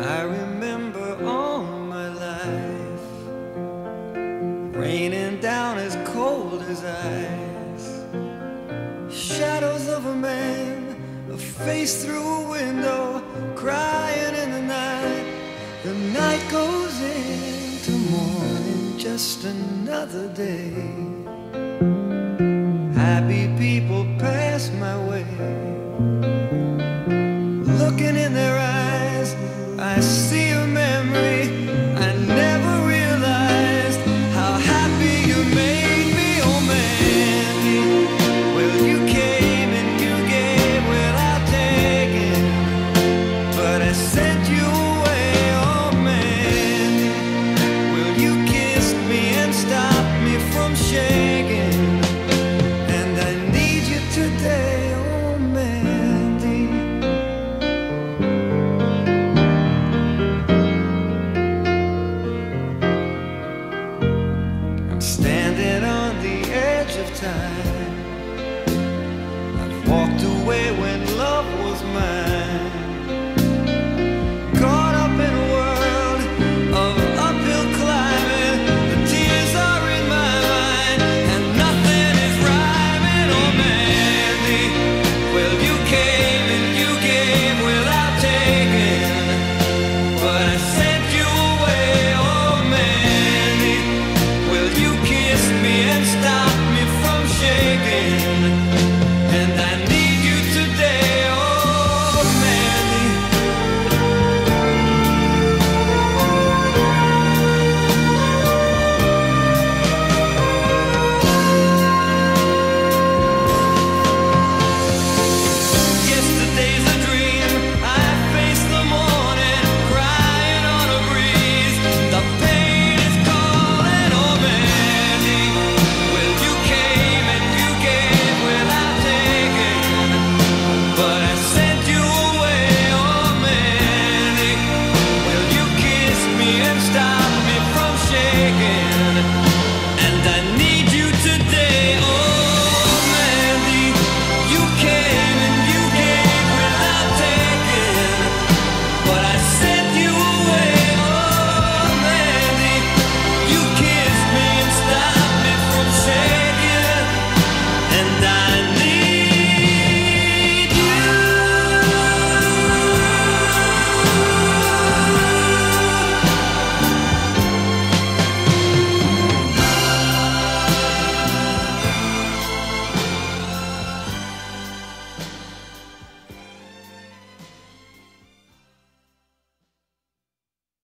I remember all my life Raining down as cold as ice. Shadows of a man A face through a window Crying in the night. The night goes into morning Just another day. Happy people pass my way. time. I walked away when love was mine.